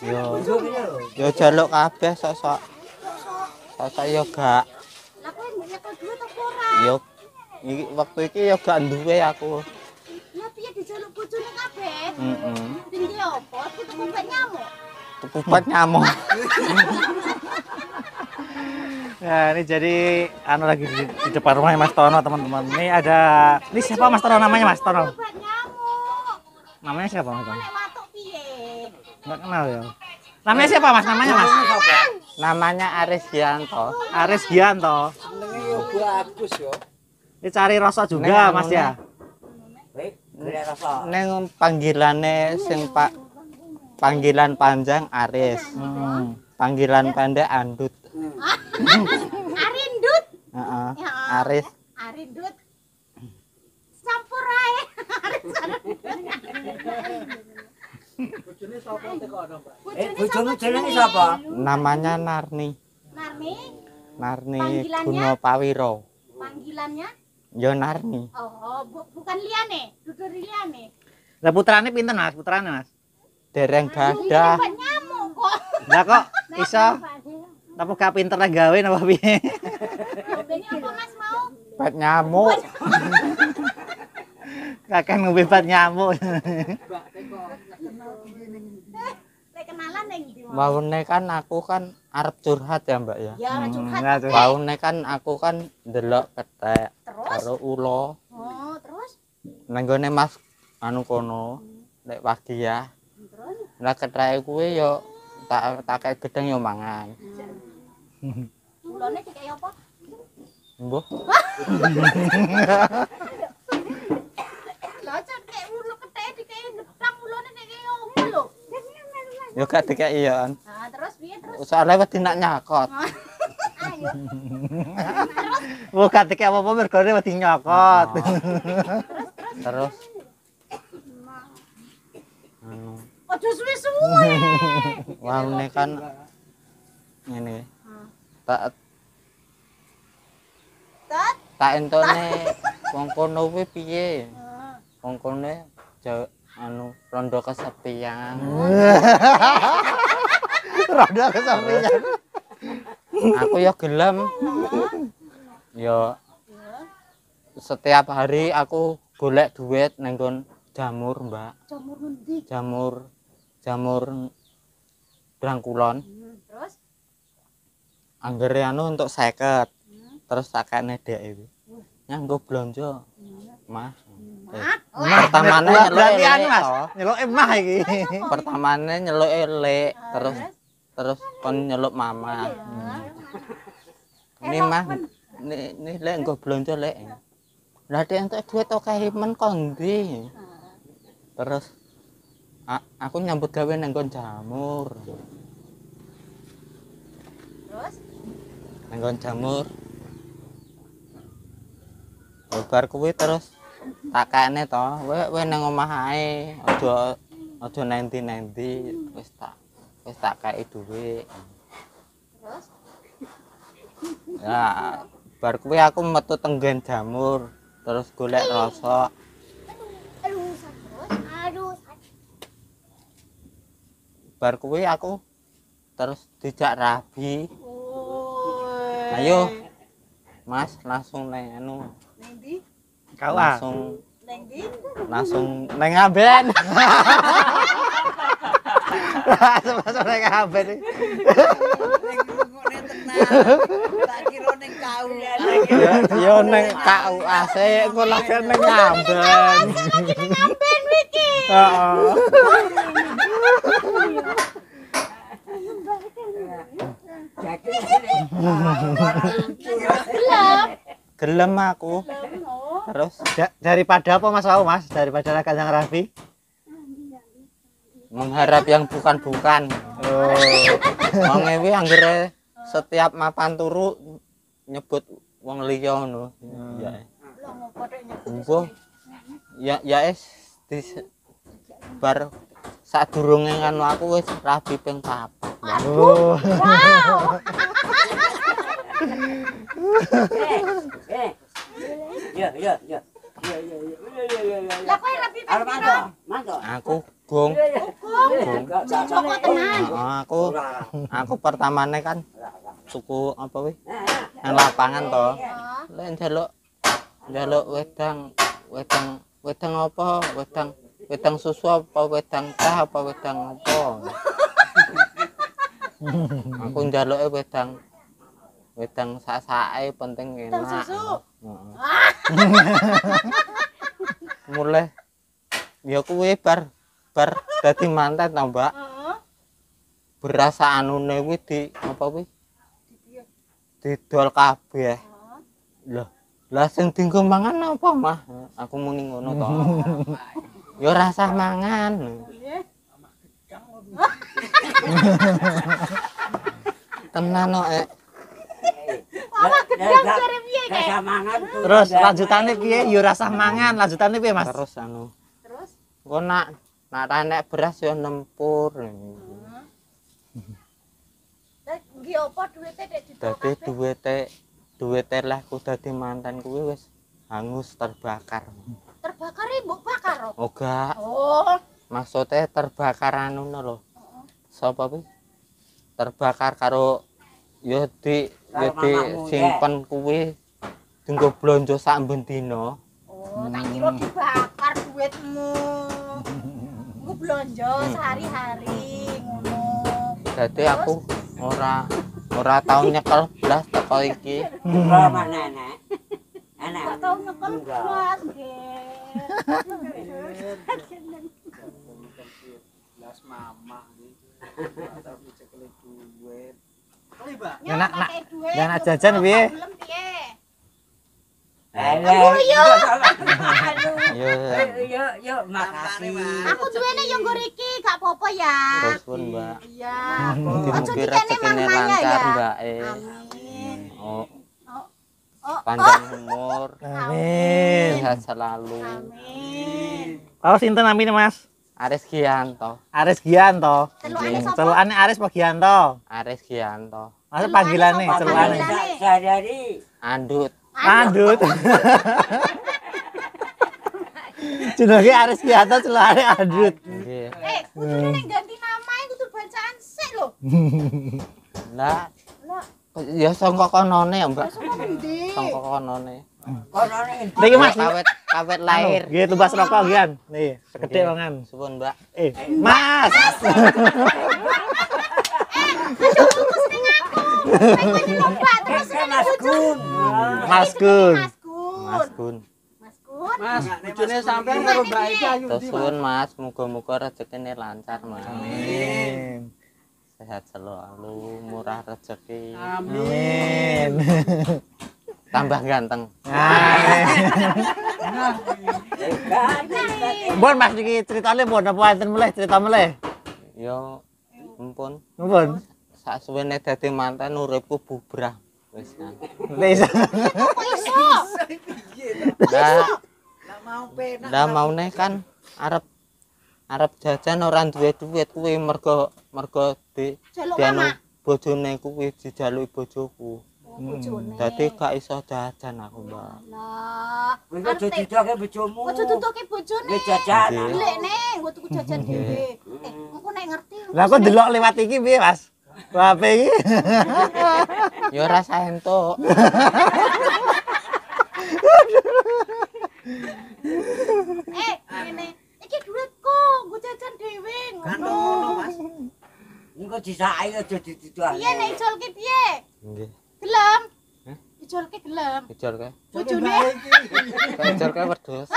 Yo yo jaluk kabeh sosok sosok yo gak Lah kowe nyekel duit apa ora? yo iki waktu iki yo gak duwe aku. Lah piye dijaluk bojone kabeh? Heeh. Tinggi apa? Itu kumpet nyamuk. Tukupat nyamuk. Ya, ini jadi anu lagi di, di depan rumahnya Mas Tono, teman-teman. Ini ada ini siapa Mas Tono namanya Mas Tono? Namanya siapa Mas? Enggak kenal ya. Namanya siapa Mas? Namanya Mas? Namanya Aris Gianto. Aris Gianto. Jenenge yo bagus yo. Ini cari rosok juga Neng, Mas ya. Rasa. Neng panggilane sing Pak panggilan panjang Aris. Hmm. Panggilan pendek Andut. Arindut. Heeh. Ya. Aris Arindut. Eh, bojomu jenenge sapa? namanya Narni. Narni, Narni? Guno Pawiro. panggilannya Yo Narni. oh, bu- bukan liane, dudur liane. Lah putrane pinten Mas? Putrane Mas? Dereng gadah. nyamuk kok. Lah kok iso apa gak pinter lah gawe napa piye? Ini apa Mas mau? Bat nyamuk. Kakek ngebebat nyamuk. Lek kenalan ning ndi? Mas? Maune kan aku kan arep curhat ya, Mbak ya. Ya, Hmm, curhat. Maune kan aku kan ndelok ketek Terus? karo ulo Oh, terus? nang gone Mas anu kono lek pagi ya. Terus? Lah keteke kuwi yo tak tak kayak gedeng yo mangan. Mulane dikaya apa? Mbuh. Lah cek kayak mulu keteke dikaya ngeplang mulane dikaya apa lho? Yo gak dikeki yo kan. Nah, terus piye terus? Soalnya wedi nak nyakot. Ayo. Bukan tiki apa-apa mergone wedi nyokot. Terus anu Ojo suwe-suwe. maune kan ngene. Tak Tat. tak entone wong kono kuwi piye? Ah. Wong kono ja- anu rondo kesepian. Roda kesampingan. Aku ya gelem. Ya setiap hari aku golek duit nang nggon jamur, Mbak. Jamur ngendi? Jamur jamur Brangkulon. Hmm, Terus? Anggere anu untuk 50. Terus tak kene dhek iki. Nyanggo blonjo. Mas. Pertamane nyeluk berarti anu elek Mas. Nyeluk emah iki. Pertamane nyeluk elek, terus terus kon nyeluk mama. Ini mah ini ini lek nggo blonjo lek. Lah dhek entuk duit akeh men kon ndi? Terus a- aku nyambut gawe nang nggon jamur. Terus? Nang nggon jamur. Bar kuwi terus tak kene to, kowe kowe nang omah ae, aja aja nanti-nanti wis tak wis tak kei dhuwit. Terus? Ya, bar kuwi aku metu tenggen jamur, terus golek rosok. Sakit. Bar kuwi aku terus dijak rabi. Oh. Ayo. Mas, langsung nang anu, Neng Kau ah. langsung Neng ndi? langsung. Langsung masuk nek kabeh iki. Yo yo nang KUAC engko lagi nang ngaben. Ngapain Wiki? Heeh. Gelap. Gelem aku. Terus Da- daripada apa Mas mau Mas? Daripada nek Kanjeng Rafi. mengharap yang bukan-bukan. Oh. Wong ewe anggere setiap mapan turu nyebut wong liya ngono. Ya. Ngopo nyebut Mbuh. Ya ya es dis bar sadurunge kan aku wis rabi ping papat. Oh. Wow. Eh. Eh. Ya, ya, ya. Ya, ya, ya. iya iya iya iya. Lah kowe Arep piro? Aku gong. Iya iya. Cocok enggak. tenan. Oh, aku aku pertamane kan suku apa wih? Eh, Nang lapangan to. Lek njaluk njaluk wedang wedang wedang apa? Wedang wedang susu apa wedang teh apa wedang apa? aku njaluke wedang wedang sak-sake penting enak. Wedang susu? Heeh. Mulai ya kuwi bar bar dadi manten to, Mbak. Heeh. Berasa anune kuwi di apa kuwi? Didol kabeh. Lah, lah sing dienggo mangan apa, Mah? Aku muni ngono to. Ya rasa mangan. Tenan kok. Awak gedang jare piye samangan tuh. Terus lanjutannya piye? Yo rasa mangan, lanjutannya piye, Mas? Terus anu, Terus kok nak nak ra nek beras ya nempur. Lah nggih apa duwite dek didol Dadi duwite duwite lah ku dadi mantan kuwi wis hangus terbakar. Terbakar mbok bakar. kok? Oh gak, Oh. maksudnya terbakar anu lho. Sapa kuwi? Terbakar karo ya di ya di simpen kuwi dienggo blonjo sak ben dina. Oh, tak kira dibakar duitmu. Ku blonjo sehari-hari ngono. Dadi aku ora ora tau nyekel blas teko iki. Ora mak nenek. Enak. Gak tau nyekel Enggak. blas, nggih. Ya, nak- nak- pakai duit, ya, nak yo, jajan yo, piye? Belum piye? Elek. Yo. Ya Yo yo makasih. Aku duwene yo nggo riki, gak apa-apa ya. terus pun Mbak. Iya. Ojo dikene mamanya ya. Mbak. eh. Amin. Oh, Oh, panjang umur, Amin. sehat selalu. amin. Oh, sinten namine, Mas? Aris Gianto, Aris Gianto. Celukane Aris apa Gianto? Aris Gianto. Masa panggilane, celukane. Panggilane. Sehari-hari Andut, Andut. Jenenge Aris Gianto celukane Andut. nggih. Eh, kudune nek ganti nama iku kudu bacaan sik lho. Lah, Lah, ya sangka konone ya, Mbak. endi? Sangka konone. Niki Mas. kawet kawet lahir. Nggih tumbas rokok gian. Nih, sekedhik mangan. Suwun, Mbak. Eh, Mas. Mas. Mas Gun. Mas Gun. Mas Gun. Mas. Mas, bojone sampean karo Mbak iki ayu Terus suwun, Mas. Muga-muga rezekine lancar, Mas. Amin. Sehat selalu, murah rezeki, Amin. tambah ganteng. Bon Mas iki ceritane bon apa enten mulai cerita mulai. Yo, ampun. Bon. Sak suwene dadi mantan uripku bubrah. Wis kan. Wis. Kok iso? Lah Lah maune kan arep arep jajan ora duwe duit kuwi mergo mergo di dianu bojone kuwi dijaluki bojoku. Bojone. Dadi gak iso jajan aku, Mbak. Lah, Kowe aja didoke bojomu. Ojo tutuke bojone. Wis jajan. Lek nek nggo tuku jajan dhewe. Eh, engko nek ngerti. Lah kok delok lewat iki piye, Mas? Wape iki. Ya ora sae entuk. Eh, ngene. Iki duitku, nggo jajan dhewe ngono. Engko disake aja dididok. Piye nek ijolke piye? Nggih. Gelem. Hah? Ijolke gelem. Ijol kae. Bojone Ijol kae wedhus.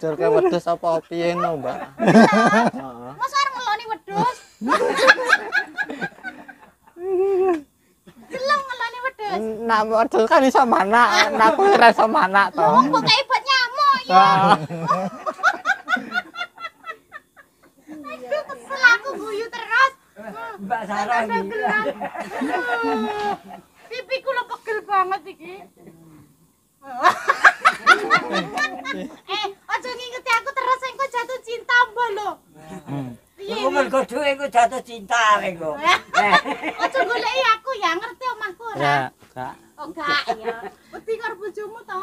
Ijol kae wedhus apa piye no, Mbak? Heeh. Mas arep ngeloni wedhus. Gelem ngeloni wedhus. Nak wedhus kan iso manak, nak kuwi ora iso manak to. Wong kok kayak buat nyamuk ya. Mbak Sarah iki. Pipiku lo pegel banget iki. eh, aja ngingeti aku terus engko jatuh cinta mbak lo. Piye? Engko mergo dhuwit engko jatuh cinta engko. Eh. Aja goleki aku ya, ngerti omahku ora? Ya, Kak. Oh, enggak ya. Wedi karo bojomu to?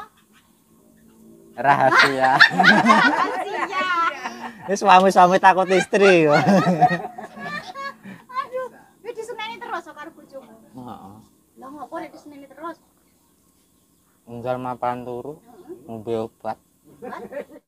rahasia Rahasia. Ini suami-suami takut istri kok. Heeh. Lah ngopo nek diseneni terus? Enggal mapan turu ngombe obat